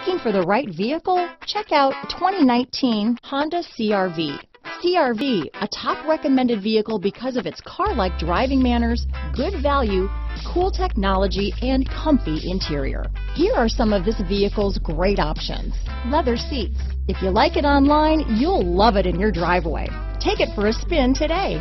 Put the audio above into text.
Looking for the right vehicle? Check out 2019 Honda CRV. CRV, a top recommended vehicle because of its car-like driving manners, good value, cool technology, and comfy interior. Here are some of this vehicle's great options. Leather seats. If you like it online, you'll love it in your driveway. Take it for a spin today.